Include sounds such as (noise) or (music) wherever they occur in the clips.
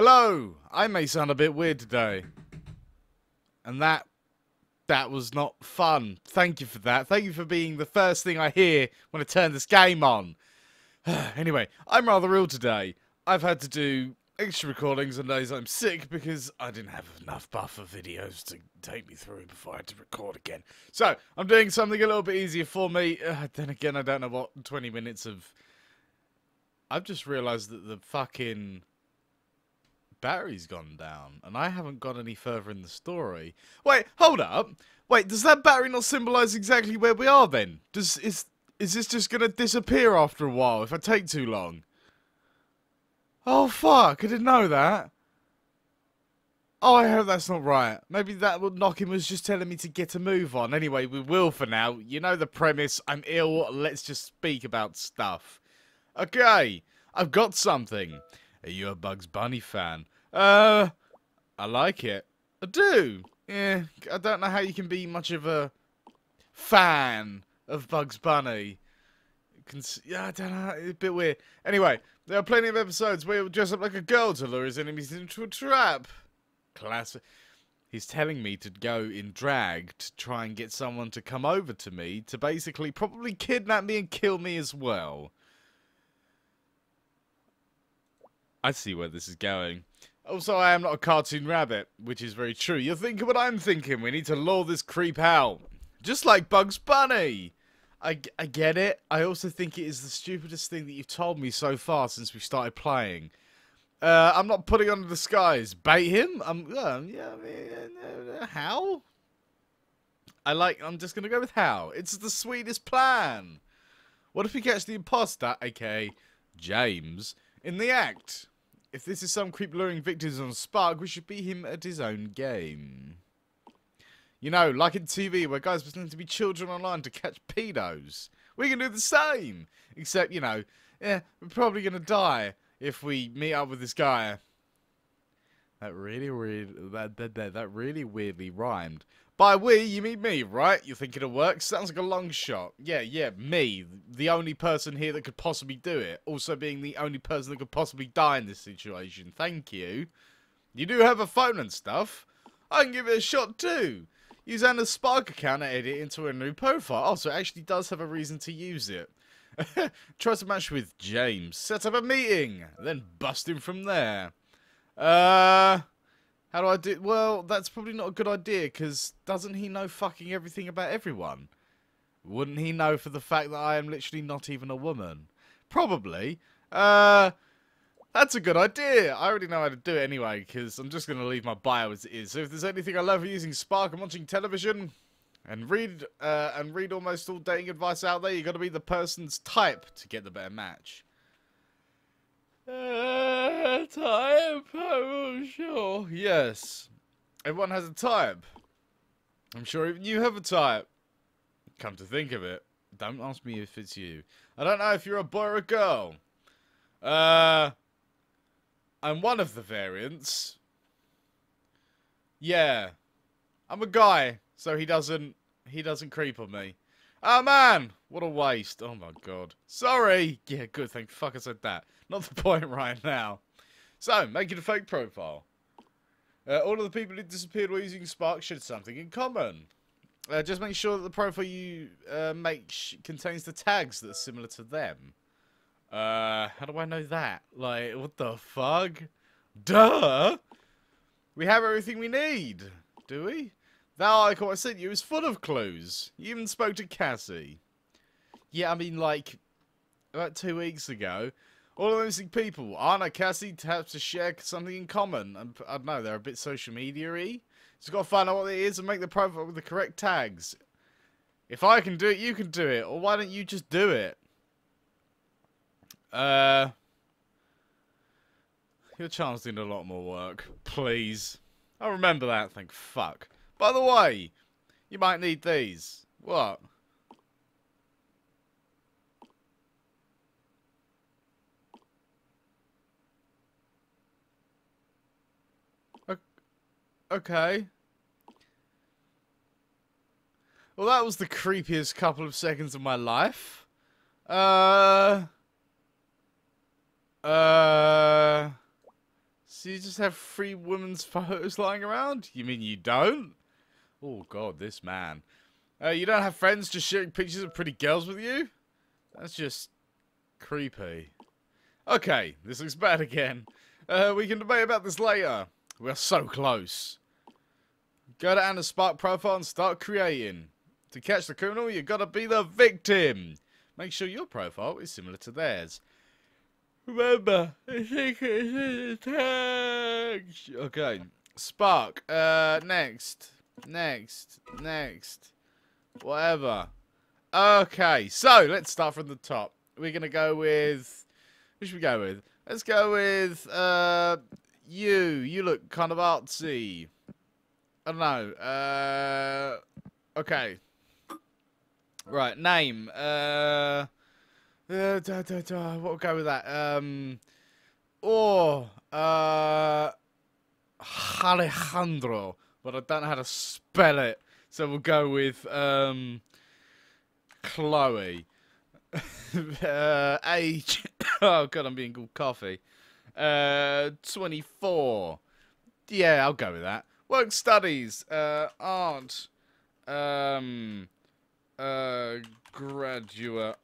Hello! I may sound a bit weird today. And that that was not fun. Thank you for that. Thank you for being the first thing I hear when I turn this game on. (sighs) anyway, I'm rather ill today. I've had to do extra recordings on days I'm sick because I didn't have enough buffer videos to take me through before I had to record again. So, I'm doing something a little bit easier for me. Uh, then again, I don't know what 20 minutes of... I've just realised that the fucking battery's gone down, and I haven't got any further in the story. Wait, hold up. Wait, does that battery not symbolise exactly where we are then? Does is is this just gonna disappear after a while if I take too long? Oh fuck! I didn't know that. Oh, I hope that's not right. Maybe that knocking was just telling me to get a move on. Anyway, we will for now. You know the premise. I'm ill. Let's just speak about stuff. Okay, I've got something. Are you a Bugs Bunny fan? Uh, I like it. I do. Yeah, I don't know how you can be much of a fan of Bugs Bunny. Yeah, I don't know. It's a bit weird. Anyway, there are plenty of episodes where he'll dress up like a girl to lure his enemies into a trap. Classic. He's telling me to go in drag to try and get someone to come over to me to basically probably kidnap me and kill me as well. I see where this is going. Also, I am not a cartoon rabbit, which is very true. You're thinking what I'm thinking. We need to lure this creep out. Just like Bugs Bunny. I, I get it. I also think it is the stupidest thing that you've told me so far since we started playing. Uh, I'm not putting on a disguise. Bait him? I'm, uh, yeah, uh, how? I like, I'm just going to go with how. It's the sweetest plan. What if we catch the imposter, aka James, in the act? If this is some creep luring victims on Spark, we should beat him at his own game. You know, like in TV, where guys pretend to be children online to catch pedos. We can do the same! Except, you know, yeah, we're probably gonna die if we meet up with this guy. That really weird, that, that, that, that really weirdly rhymed. By we, you mean me, right? You think it'll work? Sounds like a long shot. Yeah, yeah, me. The only person here that could possibly do it. Also being the only person that could possibly die in this situation. Thank you. You do have a phone and stuff. I can give it a shot too. Use Anna's Spark account and edit into a new profile. Oh, so it actually does have a reason to use it. (laughs) Try to match with James. Set up a meeting. Then bust him from there. Uh... How do I do? Well, that's probably not a good idea because doesn't he know fucking everything about everyone? Wouldn't he know for the fact that I am literally not even a woman? Probably. Uh, that's a good idea. I already know how to do it anyway because I'm just going to leave my bio as it is. So if there's anything I love using Spark and watching television and read uh, and read almost all dating advice out there, you got to be the person's type to get the better match. Uh, type? I'm sure. Yes. Everyone has a type. I'm sure even you have a type. Come to think of it, don't ask me if it's you. I don't know if you're a boy or a girl. Uh, I'm one of the variants. Yeah. I'm a guy, so he doesn't he doesn't creep on me. Oh man, what a waste. Oh my god. Sorry. Yeah, good. Thank fuck I said that. Not the (laughs) point right now. So, making a fake profile. Uh, all of the people who disappeared while using Spark shared something in common. Uh, just make sure that the profile you uh, make contains the tags that are similar to them. Uh, how do I know that? Like, what the fuck? Duh! We have everything we need, do we? That article I sent you is full of clues. You even spoke to Cassie. Yeah, I mean, like, about two weeks ago, all of those people, Anna, Cassie, have to share something in common. And, I don't know, they're a bit social media-y. Just got to find out what it is and make the profile with the correct tags. If I can do it, you can do it. Or why don't you just do it? Uh... Your chance doing a lot more work. Please. I'll remember that, thank fuck. By the way, you might need these. What? Okay. Well, that was the creepiest couple of seconds of my life. Uh... Uh... So you just have three women's (laughs) photos lying around? You mean you don't? Oh god, this man. Uh, you don't have friends just sharing pictures of pretty girls with you? That's just creepy. Okay, this looks bad again. Uh, we can debate about this later. We're so close. Go to Anna's Spark profile and start creating. To catch the criminal, you gotta be the victim. Make sure your profile is similar to theirs. Remember, the secret is. Okay, Spark. Uh, next, next, next, whatever. Okay, so let's start from the top. We're gonna go with. Who should we go with? Let's go with uh you. You look kind of artsy. I don't know. Uh, okay. Right, name. Uh, uh da, da, da, what will go with that? Um, or uh, Alejandro, but I don't know how to spell it, so we'll go with um, Chloe. (laughs) uh, age. (coughs) oh god, I'm being called coffee. Uh, 24. Yeah, I'll go with that. Work studies. Uh, art. Um, uh, graduate.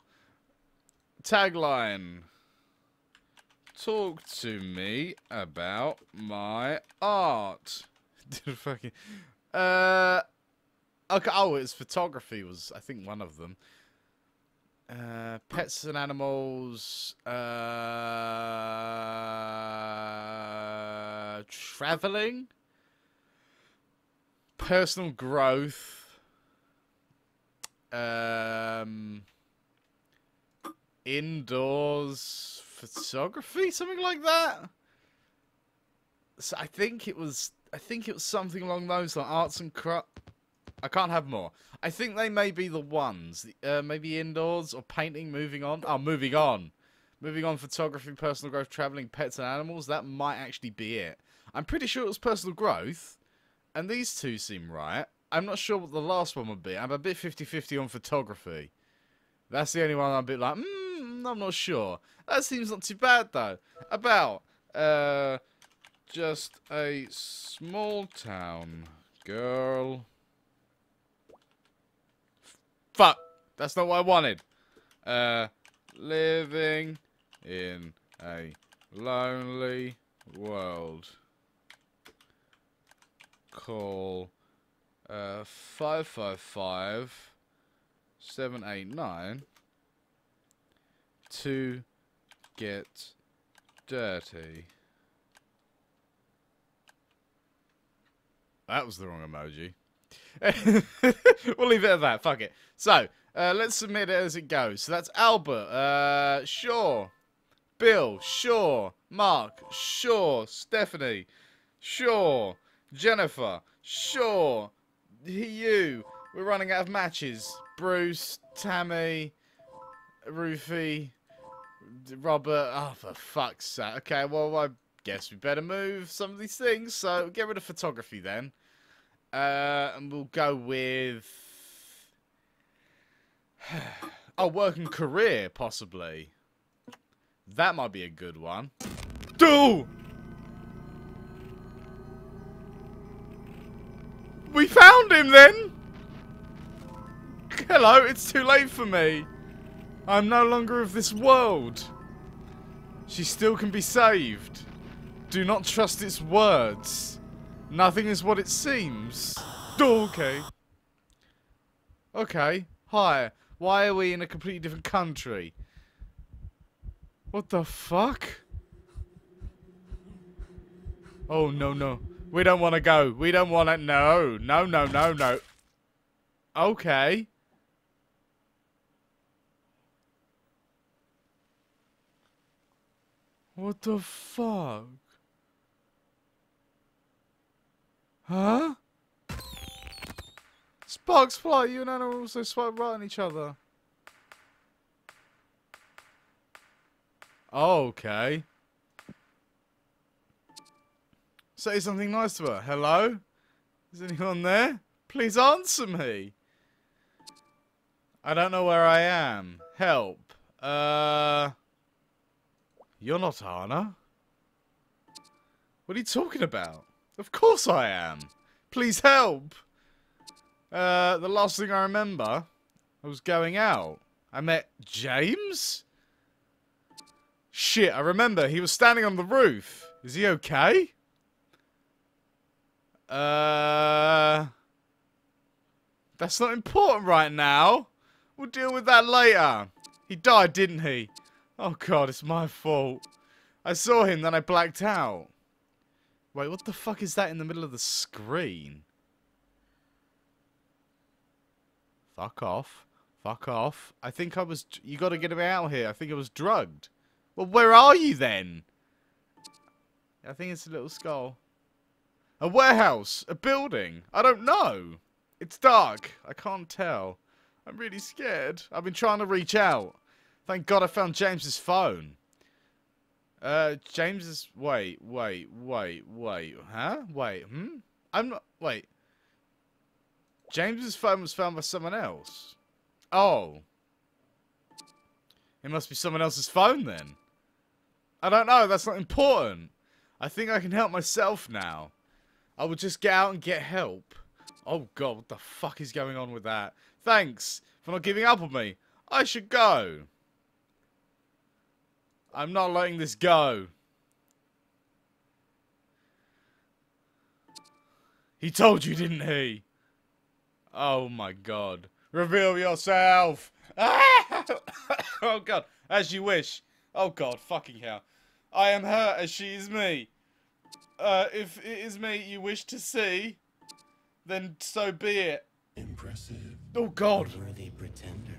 Tagline. Talk to me about my art. (laughs) Fucking. Uh. Okay. Oh, it's photography. Was I think one of them. Uh, pets and animals. Uh, traveling. Personal growth. Um, indoors photography, something like that. So I think it was. I think it was something along those like arts and craft. I can't have more. I think they may be the ones. Uh, maybe indoors or painting. Moving on. Oh, moving on. Moving on. Photography, personal growth, traveling, pets and animals. That might actually be it. I'm pretty sure it was personal growth, and these two seem right. I'm not sure what the last one would be. I'm a bit 50-50 on photography. That's the only one I'm a bit like, hmm, I'm not sure. That seems not too bad, though. About, uh, just a small town girl. Fuck! That's not what I wanted. Uh, living in a lonely world. Call uh, 555 789 to get dirty. That was the wrong emoji. (laughs) we'll leave it at that. Fuck it. So, uh, let's submit it as it goes. So that's Albert. Uh, sure. Bill. Sure. Mark. Sure. Stephanie. Sure. Jennifer. Sure you. We're running out of matches. Bruce, Tammy, Rufy, Robert. Oh, for fuck's sake. Okay, well, I guess we better move some of these things. So get rid of photography then. Uh, and we'll go with... (sighs) oh, working career, possibly. That might be a good one. Do! We found him then! Hello, it's too late for me. I'm no longer of this world. She still can be saved. Do not trust its words. Nothing is what it seems. (sighs) Okay. Okay. Hi. Why are we in a completely different country? What the fuck? Oh, no, no. We don't want to go. We don't want to. No. No, no, no, no. Okay. What the fuck? Huh? Sparks fly. You and Anna also swipe right on each other. Okay. Say something nice to her. Hello? Is anyone there? Please answer me. I don't know where I am. Help. Uh... You're not Anna. What are you talking about? Of course I am. Please help. Uh, the last thing I remember, I was going out. I met James? Shit, I remember. He was standing on the roof. Is he okay? Uh... That's not important right now. We'll deal with that later. He died, didn't he? Oh god, it's my fault. I saw him, then I blacked out. Wait, what the fuck is that in the middle of the screen? Fuck off. Fuck off. I think I was... You gotta get me out of here. I think I was drugged. Well, where are you then? I think it's a little skull. A warehouse. A building. I don't know. It's dark. I can't tell. I'm really scared. I've been trying to reach out. Thank God I found James's phone. Uh, James's... Wait, wait, wait, wait. Huh? Wait, hmm? I'm not... Wait. James's phone was found by someone else. Oh. It must be someone else's phone then. I don't know. That's not important. I think I can help myself now. I will just get out and get help. Oh god, what the fuck is going on with that? Thanks for not giving up on me. I should go. I'm not letting this go. He told you, didn't he? Oh my god. Reveal yourself! (laughs) oh god, as you wish. Oh god, fucking hell. I am her as she is me. Uh, if it is me you wish to see, then so be it. Impressive. Oh god. Worthy pretender.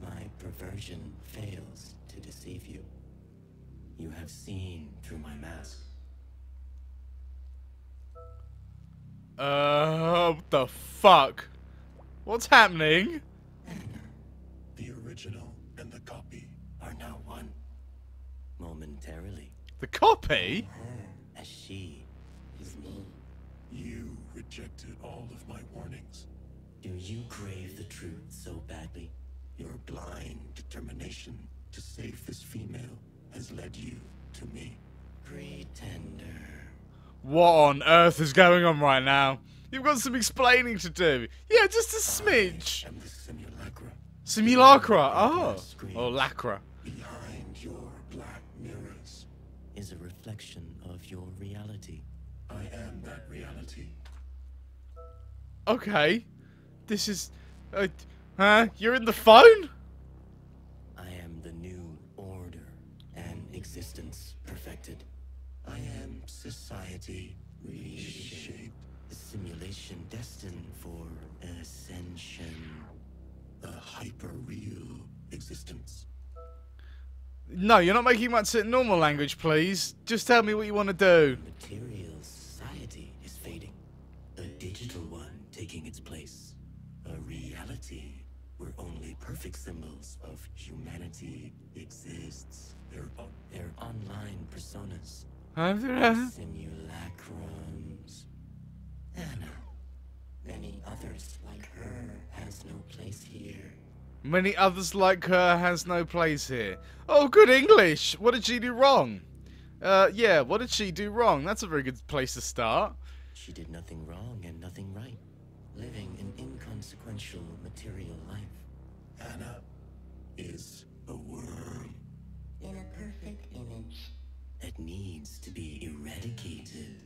My perversion You have seen through my mask. Uh, what the fuck? What's happening? The original and the copy. Are now one. Momentarily. The copy? Her as she is me. You rejected all of my warnings. Do you crave the truth so badly? Your blind determination to save this female has led you to me. Pretender. What on earth is going on right now? You've got some explaining to do. Yeah, just a smidge. I am the simulacra Simulacra. Oh. Oh, lacra. behind your black mirrors. Is a reflection of your reality. I am that reality. Okay. This is... Uh, huh? You're in the phone? Existence perfected. I am society reshaped. The simulation destined for ascension. A hyper-real existence. No, you're not making much in normal language, please. Just tell me what you want to do. Material society is fading. A digital one taking its place. A reality where only perfect symbols of humanity exists. There are Their online personas. Huh? Simulacrums. Anna. Many others like her has no place here. Many others like her has no place here. Oh, good English. What did she do wrong? Uh, yeah, what did she do wrong? That's a very good place to start. She did nothing wrong and nothing right. Living an inconsequential material life. Anna is a worm. In a perfect image. That needs to be eradicated.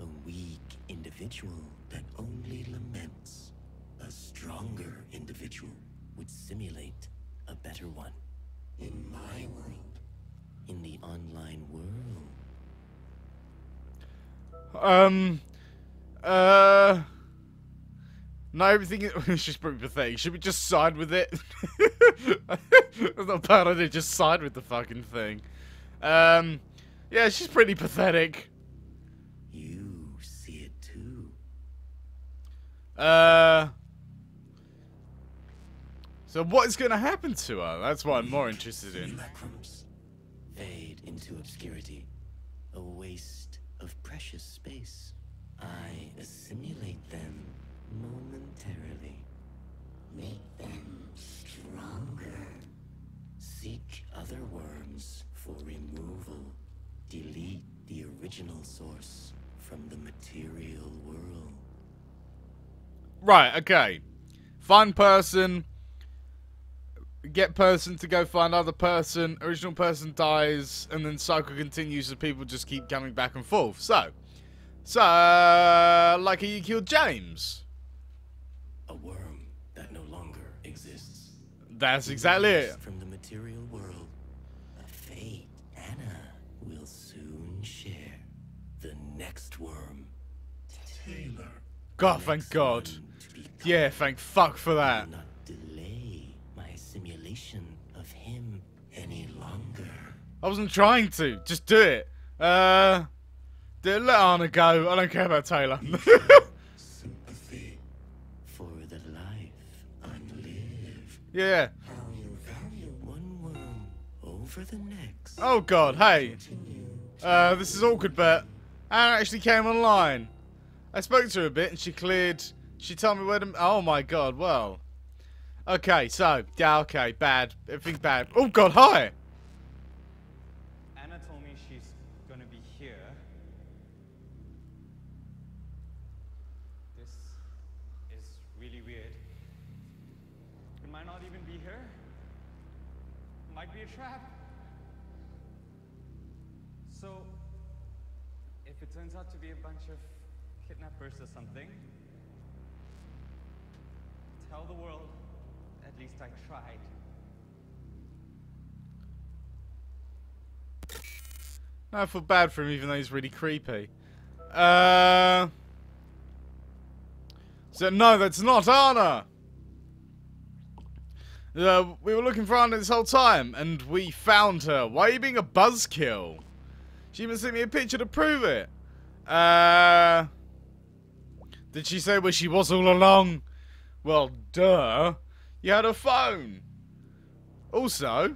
A weak individual that only laments. A stronger individual would simulate a better one. In my world, In the online world. Um, uh, no, everything is (laughs) just pretty pathetic. Should we just side with it? (laughs) (laughs) A bad. Just side with the fucking thing. Um, yeah, she's pretty pathetic. You see it too. Uh, so what is going to happen to her? That's what I'm more interested in. simulacrums. Fade into obscurity. A waste of precious space. I assimilate them momentarily. Make them stronger. Seek other worms for removal. Delete the original source from the material world. Right, okay. Find person. Get person to go find other person. Original person dies, and then cycle continues, and people just keep coming back and forth. So, so uh, like you killed James. A worm that no longer exists. That's exactly it. From the material world, a fate Anna will soon share. The next worm, Taylor. God, thank God. One to become Yeah, thank fuck for that. not delay my simulation of him any longer. I wasn't trying to. Just do it. Uh, let Anna go. I don't care about Taylor. Sympathy. (laughs) For the life unlived. yeah. How you value One worm over the next. Oh God, hey. Uh, this is awkward, but Anna actually came online. I spoke to her a bit, and she cleared. She told me where to. Oh my God, well. Okay, so yeah, okay, bad. Everything's bad. Oh God, hi. Anna told me she's gonna be here. This is really weird. It might not even be her. Might be a trap. So, if it turns out to be a bunch of kidnappers or something, tell the world at least I tried. I feel bad for him, even though he's really creepy. Uh. So no, that's not Anna. Uh, we were looking for Anna this whole time, and we found her. Why are you being a buzzkill? She even sent me a picture to prove it. Uh. Did she say where she was all along? Well, duh. You had a phone. Also,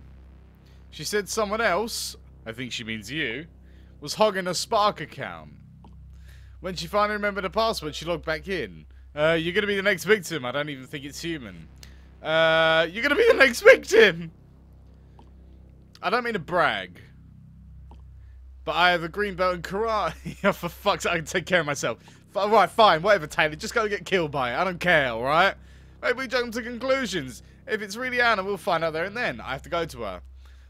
she said someone else, I think she means you, was hogging a Spark account. When she finally remembered the password, she logged back in. Uh, you're gonna be the next victim. I don't even think it's human. Uh, you're gonna be the next victim! I don't mean to brag. But I have a green belt in karate. (laughs) For fuck's sake, I can take care of myself. F right, fine, whatever, Taylor. Just go get killed by it. I don't care, alright? Maybe we jump to conclusions. If it's really Anna, we'll find out there and then. I have to go to her.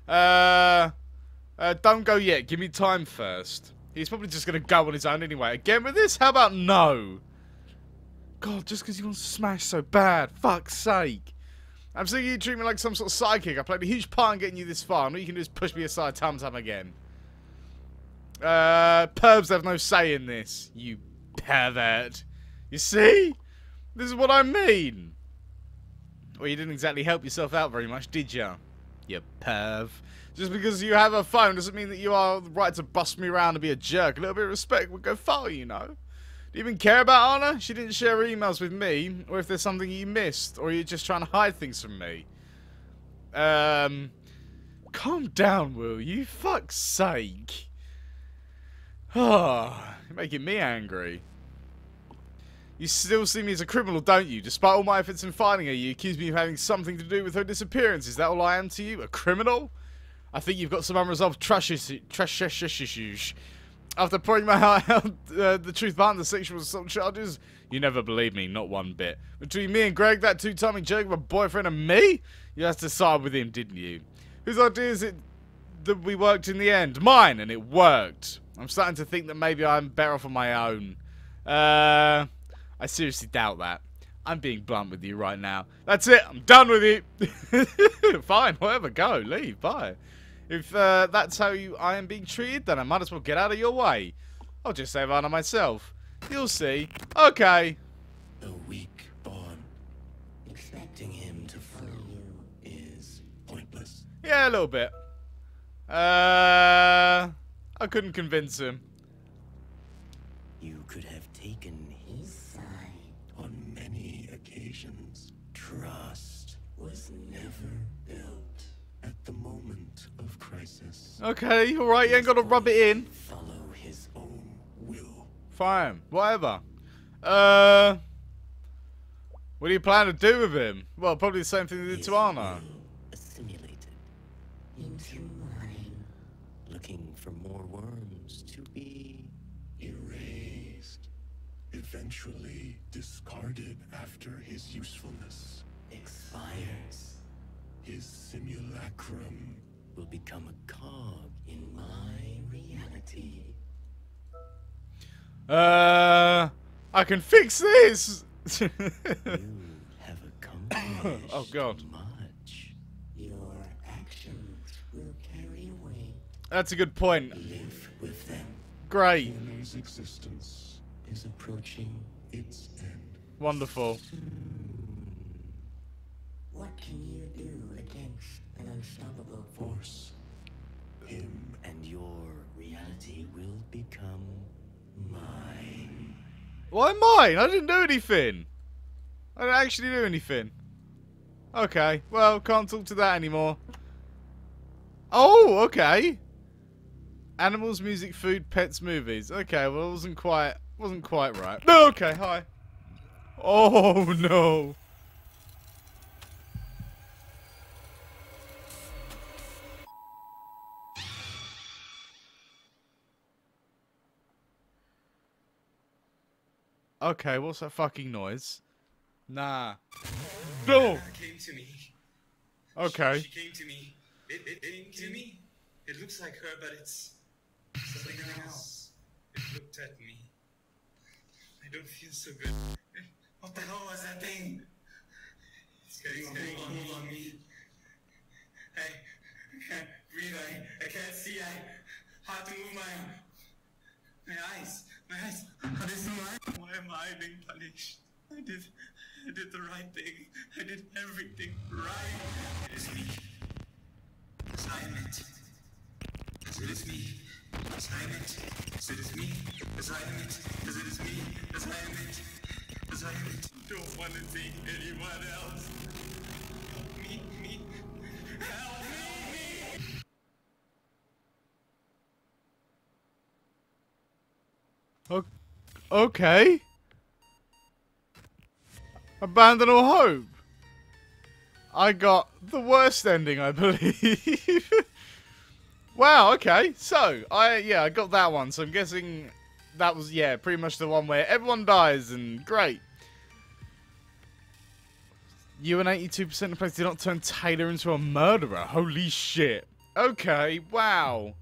Uh, uh, don't go yet. Give me time first. He's probably just going to go on his own anyway. Again with this? How about no? God, just because he wants to smash so bad. Fuck's sake. I'm seeing you treat me like some sort of sidekick. I played a huge part in getting you this far, and all you can do is push me aside time and time again. Uh, pervs have no say in this, you pervert. You see? This is what I mean. Well, you didn't exactly help yourself out very much, did you? You perv. Just because you have a phone doesn't mean that you are right to bust me around and be a jerk. A little bit of respect would go far, you know. Do you even care about Anna? She didn't share emails with me, or if there's something you missed, or you're just trying to hide things from me. Um, calm down, will you? Fuck's sake. Ah, (sighs) you're making me angry. You still see me as a criminal, don't you? Despite all my efforts in finding her, you accuse me of having something to do with her disappearance. Is that all I am to you? A criminal? I think you've got some unresolved trash issues. Trash issues. After pouring my heart (laughs) out uh, the truth behind the sexual assault charges, you never believed me, not one bit. Between me and Greg, that two-timing jerk of a boyfriend, and me, you had to side with him, didn't you? Whose idea is it that we worked in the end? Mine, and it worked. I'm starting to think that maybe I'm better off on my own. Uh, I seriously doubt that. I'm being blunt with you right now. That's it. I'm done with you. (laughs) Fine, whatever. Go, leave. Bye. If uh, that's how you I am being treated, then I might as well get out of your way. I'll just save Anna myself. You'll see. Okay. A weak bond. Expecting him to follow you is pointless. Yeah, a little bit. Uh, I couldn't convince him. You could have taken his side. On many occasions, Trust was never built. at the moment of crisis, Okay, alright, you ain't gotta rub it in. Follow his own will. Fine, whatever. Uh, what do you plan to do with him? Well, probably the same thing they did His to Anna. After his usefulness. Expires. His simulacrum Will become a cog in my reality. Uh, I can fix this. (laughs) You have accomplished (coughs) Oh, God. much. Your actions will carry weight. That's a good point. Live with them. Great, His existence Is approaching. its end. Wonderful. What can you do against an unstoppable force? Him And your reality will become mine. Why mine? I didn't do anything. I didn't actually do anything. Okay, well, can't talk to that anymore. Oh, okay. Animals, music, food, pets, movies. Okay, well, it wasn't quite, wasn't quite right. No, okay, hi. Oh no. Okay, what's that fucking noise? Nah. No. came to me. Okay. She came to me. It, it came to me. It looks like her, but it's something else. It looked at me. I don't feel so good. What the hell was that thing? It's getting a hold on, hold on me. I, I can't breathe. I, I can't see. I have to move my my eyes. My eyes. How does my Why am I being punished? I did I did the right thing. I did everything right. It is me. Assignment. It is me. Assignment. It is me. Assignment. It is me. Assignment. Assignment. Don't want to see anyone else. Help me. Me. Help me. O- Okay. Abandon all hope. I got the worst ending, I believe. (laughs) wow, okay. So, I yeah, I got that one. So I'm guessing that was yeah, pretty much the one where everyone dies and great. You and 82% of the players did not turn Taylor into a murderer. Holy shit. Okay, wow.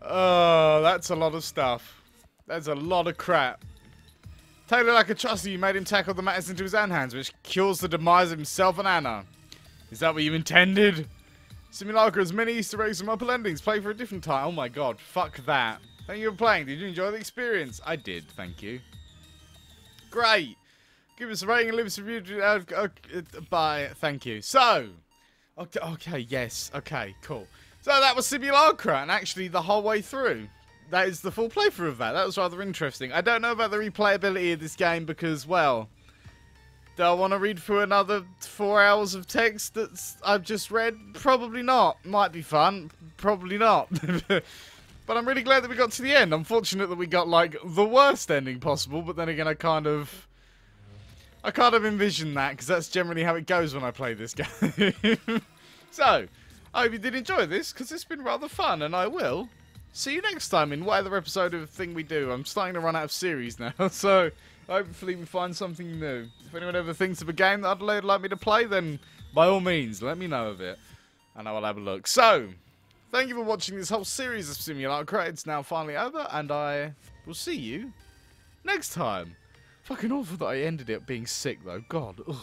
Oh, that's a lot of stuff. That's a lot of crap. Taylor, like a trusty, you made him tackle the matters into his own hands, which cures the demise of himself and Anna. Is that what you intended? Simulacra has many Easter eggs and upper endings. Play for a different time. Oh my god, fuck that. Thank you for playing. Did you enjoy the experience? I did, thank you. Great. Give us a rating and leave us a review. Uh, uh, uh, bye. Thank you. So, okay, okay, yes, okay, cool. So that was Simulacra, and actually the whole way through. That is the full playthrough of that. That was rather interesting. I don't know about the replayability of this game because, well, do I want to read through another four hours of text that I've just read? Probably not. Might be fun. Probably not. (laughs) but I'm really glad that we got to the end. Unfortunate that we got, like, the worst ending possible, but then again, I kind of... I kind of envisioned that, because that's generally how it goes when I play this (laughs) game. so, I hope you did enjoy this, because it's been rather fun, and I will see you next time in whatever episode of thing we do. I'm starting to run out of series now, (laughs) so hopefully we find something new. If anyone ever thinks of a game that I'd like me to play, then by all means, let me know of it, and I will have a look. So, thank you for watching this whole series of Simulacra. It's now finally over, and I will see you next time. Fucking awful that I ended up being sick though. God, ugh.